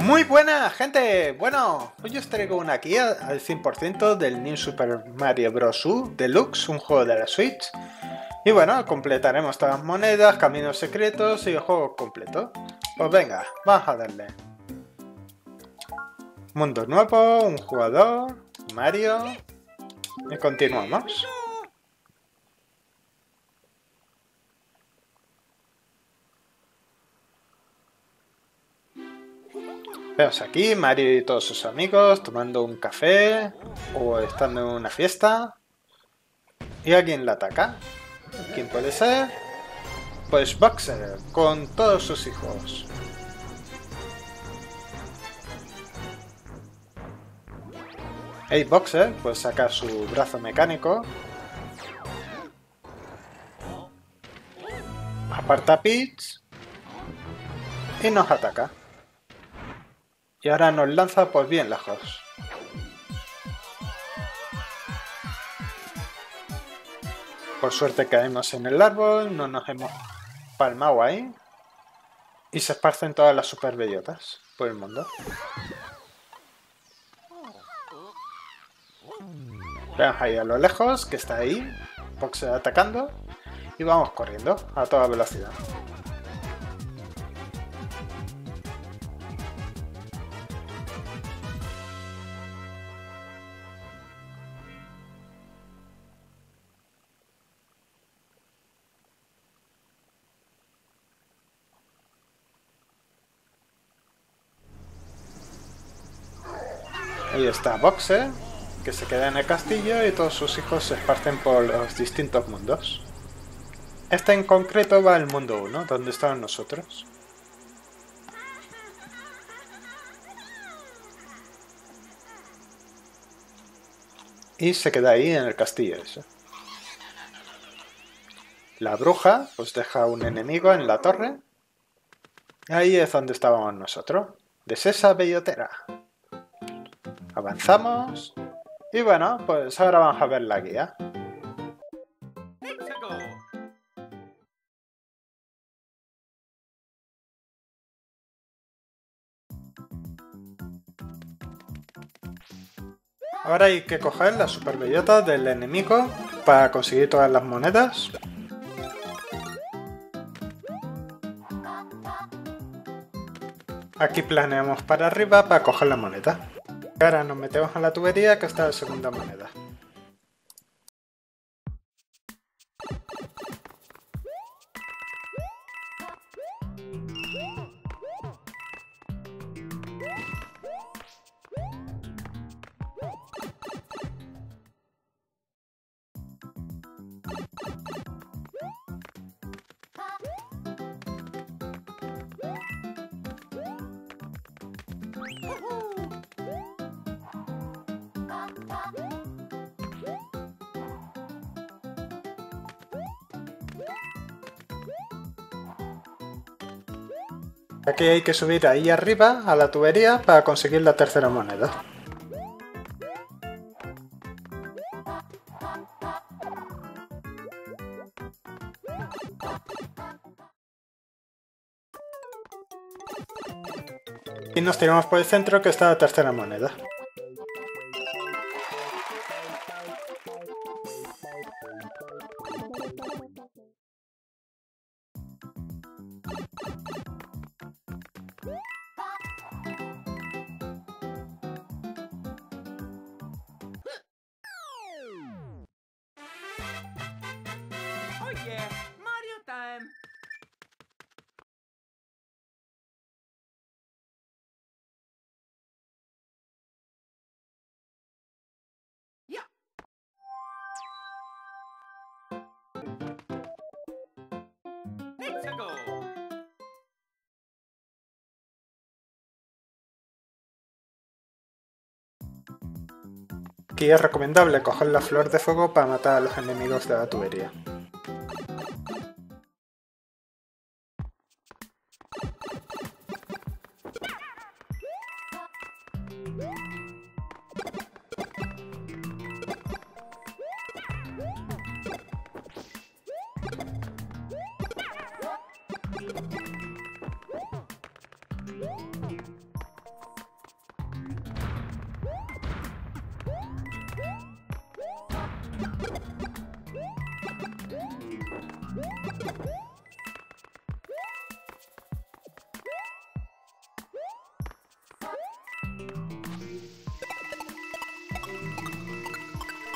Muy buena gente, bueno, hoy os traigo una guía al 100% del New Super Mario Bros. U Deluxe, un juego de la Switch. Y bueno, completaremos todas las monedas, caminos secretos y el juego completo. Pues venga, vamos a darle. Mundo nuevo, un jugador, Mario... Y continuamos. Vemos aquí Mario y todos sus amigos tomando un café o estando en una fiesta. Y alguien la ataca. ¿Quién puede ser? Pues Boxer, con todos sus hijos. Hey Boxer, pues saca su brazo mecánico. Aparta a Peach. Y nos ataca. Y ahora nos lanza pues bien lejos. Por suerte caemos en el árbol, no nos hemos palmado ahí. Y se esparcen todas las super bellotas por el mundo. Veamos ahí a lo lejos, que está ahí, Boxer atacando. Y vamos corriendo a toda velocidad. Ahí está Boxer, que se queda en el castillo y todos sus hijos se esparcen por los distintos mundos. Este en concreto va al mundo 1, donde estamos nosotros. Y se queda ahí en el castillo ese. La bruja pues deja un enemigo en la torre. Ahí es donde estábamos nosotros. De esa bellotera. Avanzamos. Y bueno, pues ahora vamos a ver la guía. Ahora hay que coger la super bellota del enemigo para conseguir todas las monedas. Aquí planeamos para arriba para coger la moneda. Ahora nos metemos en la tubería que está la segunda moneda. Aquí hay que subir ahí arriba a la tubería para conseguir la tercera moneda. Y nos tiramos por el centro que está la tercera moneda. Aquí es recomendable coger la flor de fuego para matar a los enemigos de la tubería.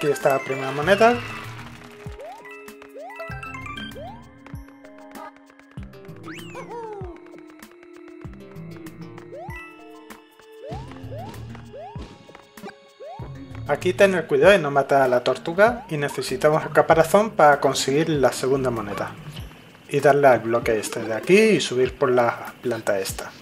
Aquí está la primera moneda. Aquí tener cuidado de no matar a la tortuga y necesitamos el caparazón para conseguir la segunda moneda. Y darle al bloque este de aquí y subir por la planta esta.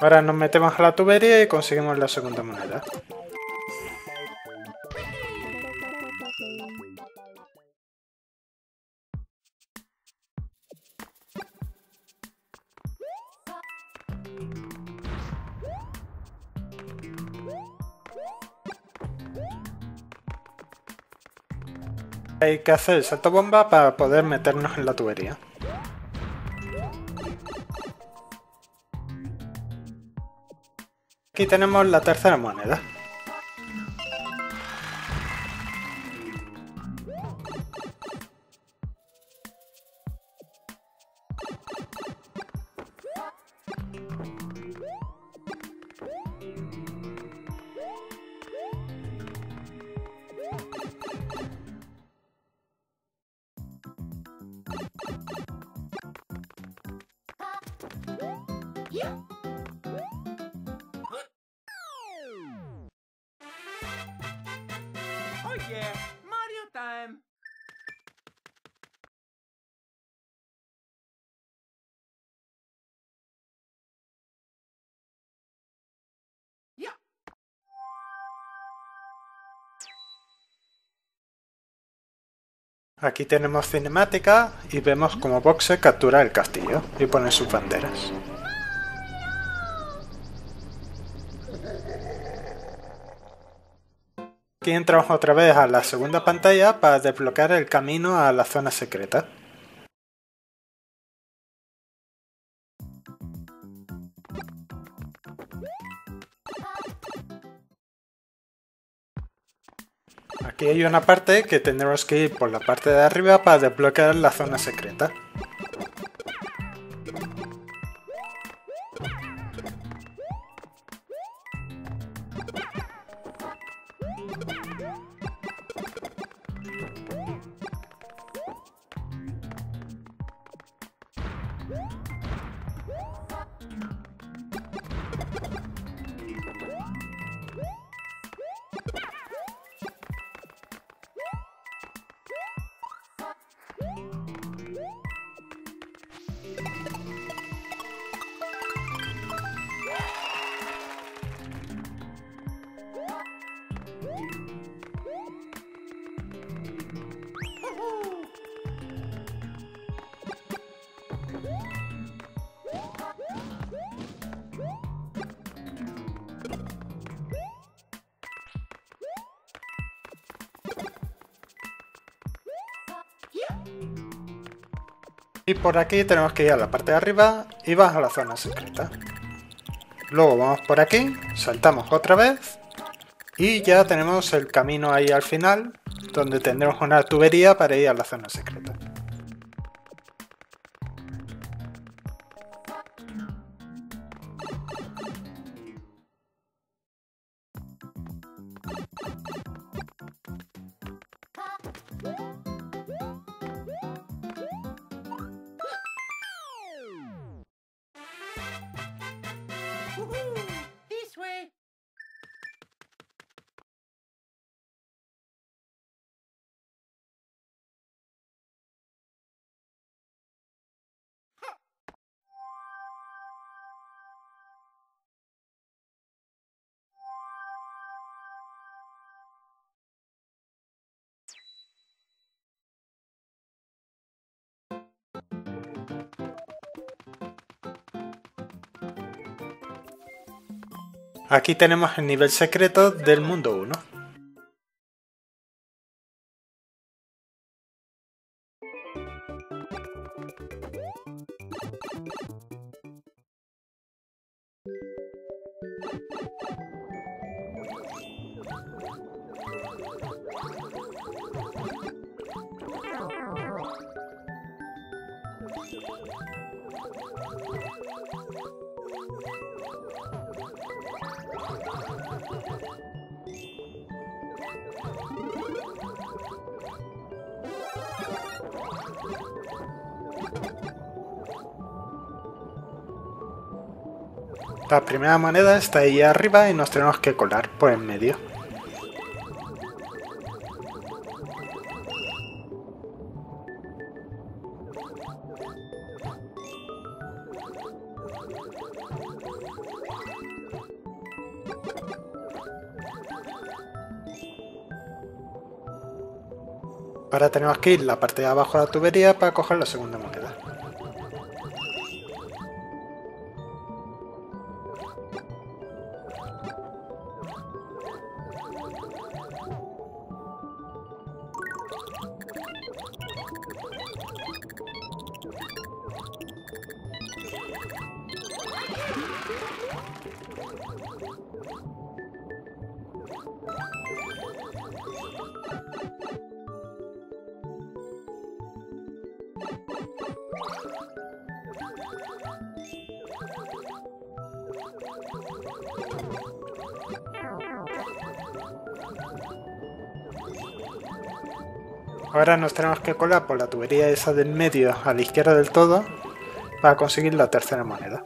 Ahora nos metemos a la tubería y conseguimos la segunda moneda. Hay que hacer el salto bomba para poder meternos en la tubería. Aquí tenemos la tercera moneda. Oh Mario time. Aquí tenemos cinemática y vemos como Boxe captura el castillo y pone sus banderas. Aquí entramos otra vez a la segunda pantalla para desbloquear el camino a la zona secreta. Aquí hay una parte que tendremos que ir por la parte de arriba para desbloquear la zona secreta. Y por aquí tenemos que ir a la parte de arriba y vas a la zona secreta. Luego vamos por aquí, saltamos otra vez y ya tenemos el camino ahí al final donde tendremos una tubería para ir a la zona secreta. Aquí tenemos el nivel secreto del mundo 1. La primera moneda está ahí arriba y nos tenemos que colar por en medio. Ahora tenemos que ir la parte de abajo de la tubería para coger la segunda moneda. Ahora nos tenemos que colar por la tubería esa del medio a la izquierda del todo para conseguir la tercera moneda.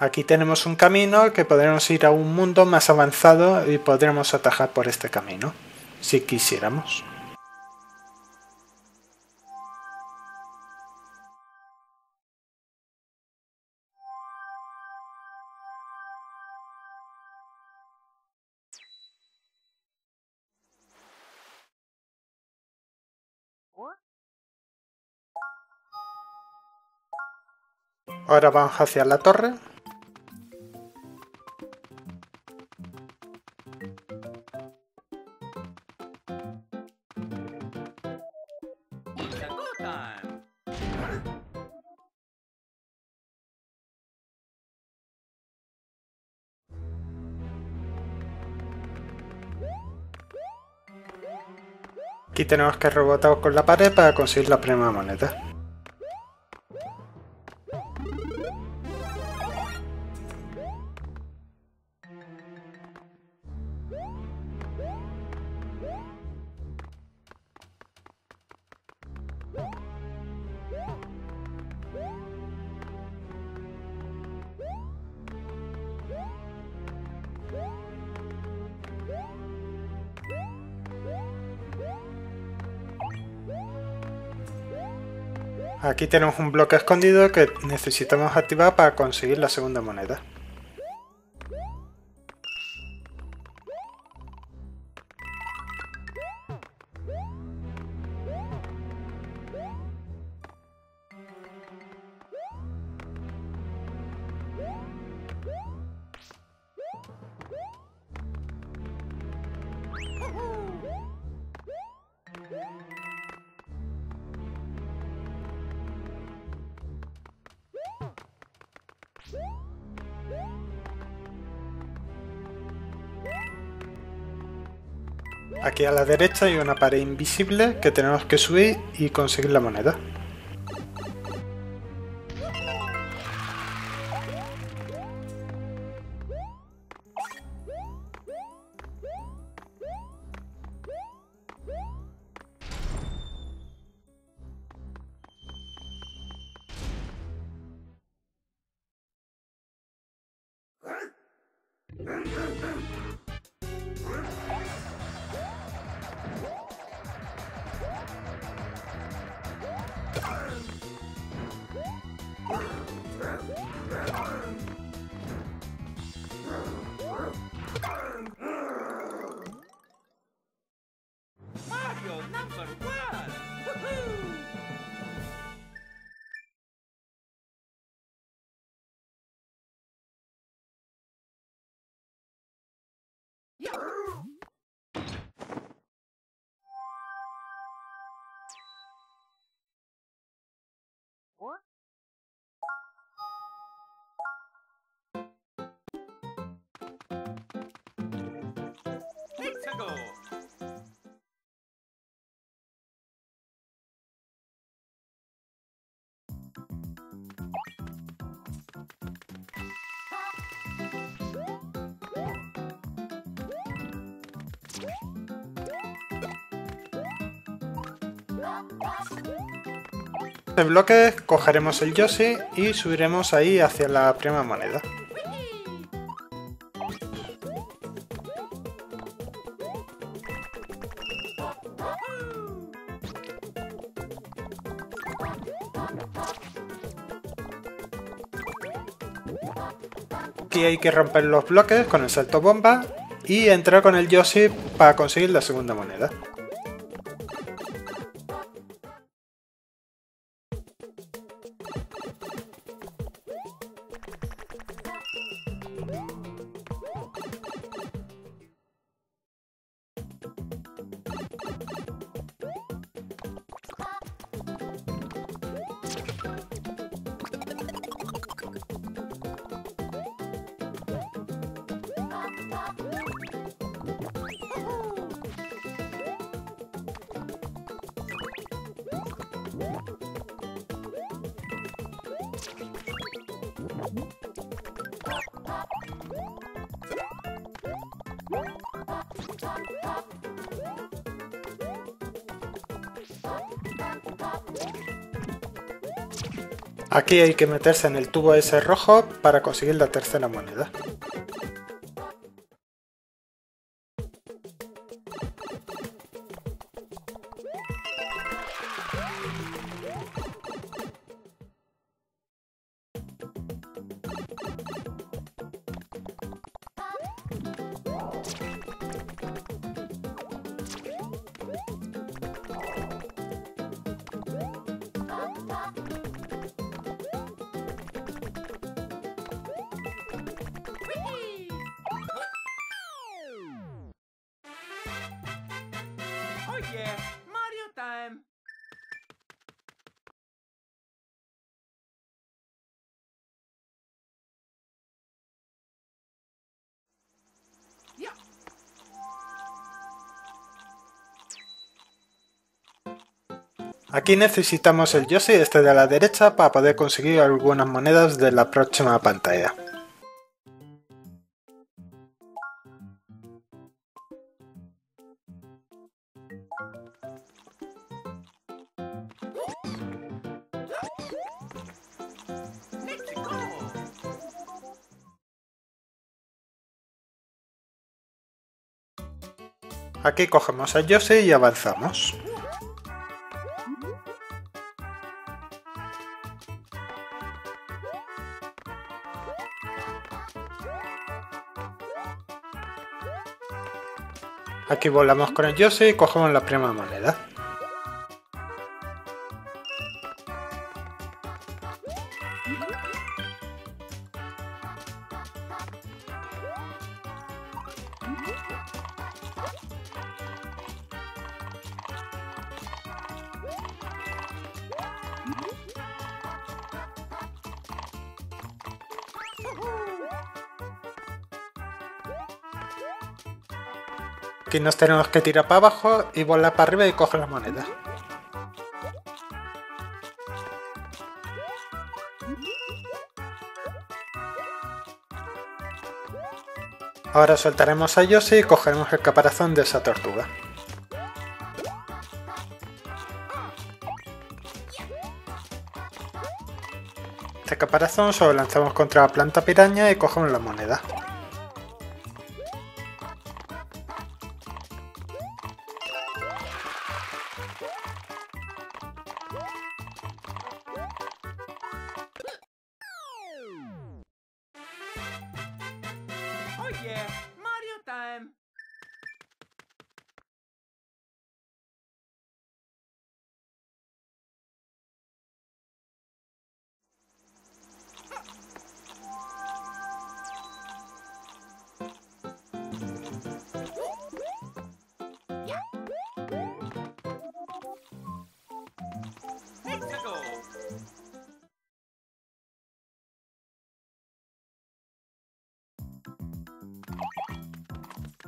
Aquí tenemos un camino que podremos ir a un mundo más avanzado y podremos atajar por este camino, si quisiéramos. Ahora vamos hacia la torre. Aquí tenemos que rebotar con la pared para conseguir la primera moneda. Aquí tenemos un bloque escondido que necesitamos activar para conseguir la segunda moneda. Aquí a la derecha hay una pared invisible que tenemos que subir y conseguir la moneda. Go. De bloque cogeremos el Yoshi y subiremos ahí hacia la primera moneda. Hay que romper los bloques con el salto bomba y entrar con el Yoshi para conseguir la segunda moneda. Aquí hay que meterse en el tubo ese rojo para conseguir la tercera moneda. Aquí necesitamos el Yoshi este de la derecha para poder conseguir algunas monedas de la próxima pantalla. Aquí cogemos a Yoshi y avanzamos. Aquí volamos con el Yoshi y cogemos la primera moneda. Nos tenemos que tirar para abajo y volar para arriba y coger la moneda. Ahora soltaremos a Yoshi y cogeremos el caparazón de esa tortuga. Este caparazón solo lanzamos contra la planta piraña y cogemos la moneda.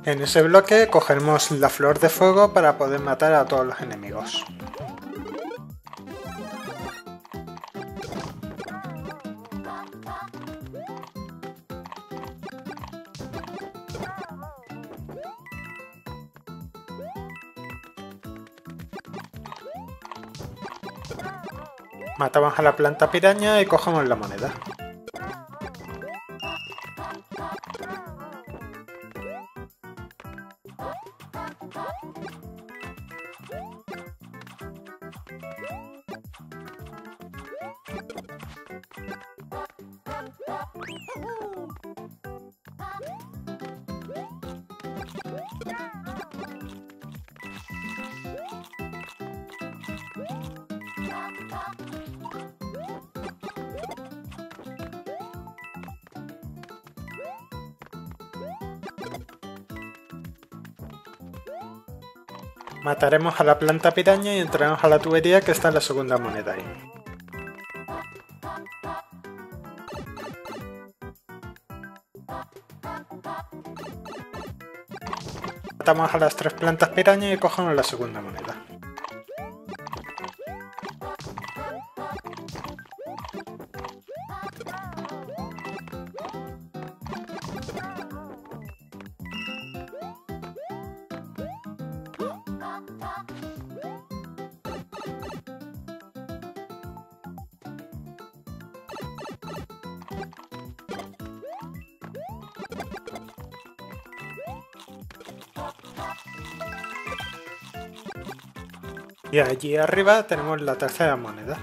En ese bloque cogeremos la flor de fuego para poder matar a todos los enemigos. Matamos a la planta piraña y cogemos la moneda. Mataremos a la planta piraña y entraremos a la tubería que está en la segunda moneda ahí. Matamos a las tres plantas piraña y cogemos la segunda moneda. Y allí arriba tenemos la tercera moneda.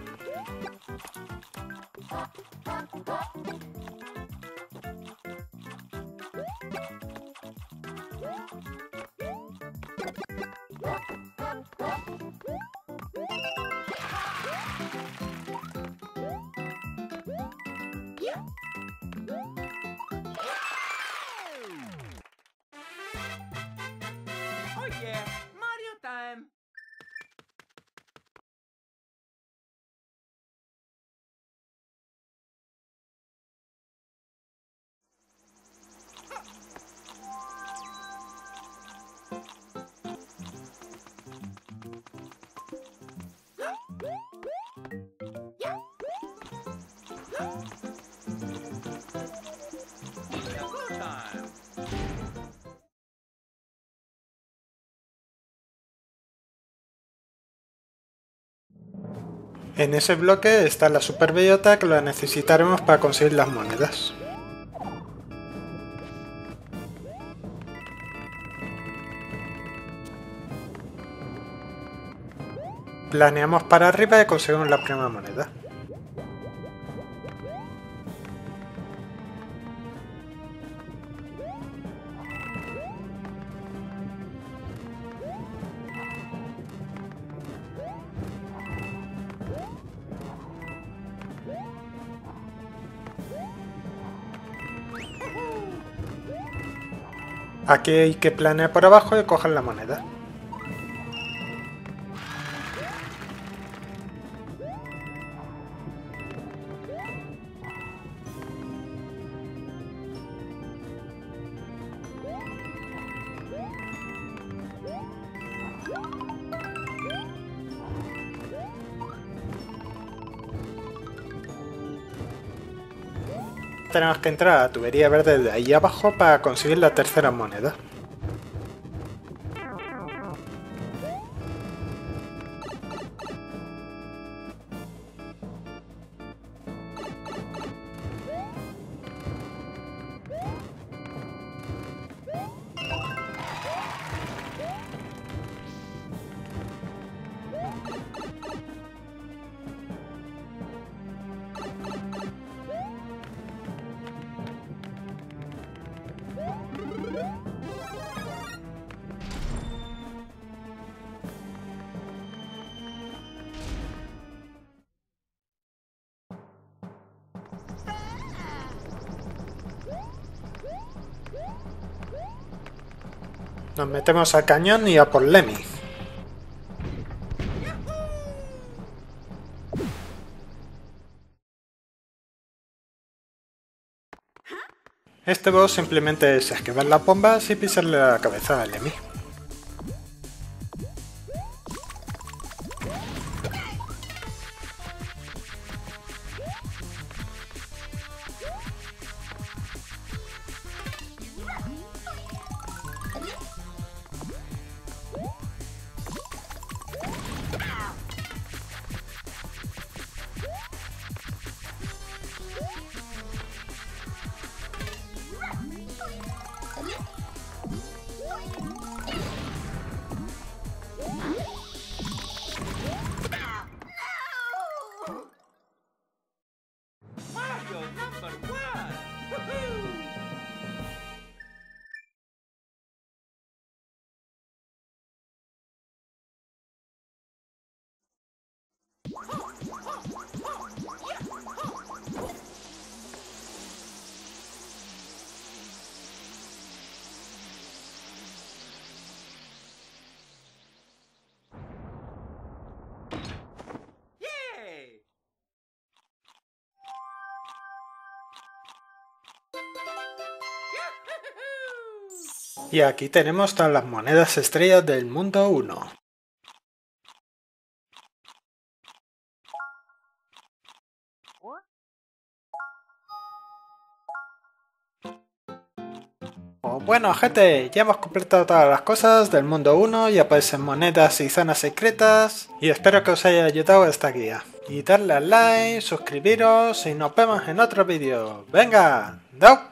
En ese bloque está la super bellota que la necesitaremos para conseguir las monedas. Planeamos para arriba y conseguimos la primera moneda. Aquí hay que planear por abajo y coger la moneda. Tenemos que entrar a la tubería verde de ahí abajo para conseguir la tercera moneda. Nos metemos al cañón y a por Lemmy. Este boss simplemente es esquivar las bombas y pisarle la cabeza al enemigo. Y aquí tenemos todas las monedas estrellas del mundo 1. Pues Bueno gente, ya hemos completado todas las cosas del mundo 1, ya aparecen monedas y zonas secretas y espero que os haya ayudado esta guía. Y darle al like, suscribiros y nos vemos en otro vídeo. ¡Venga! ¡Dau!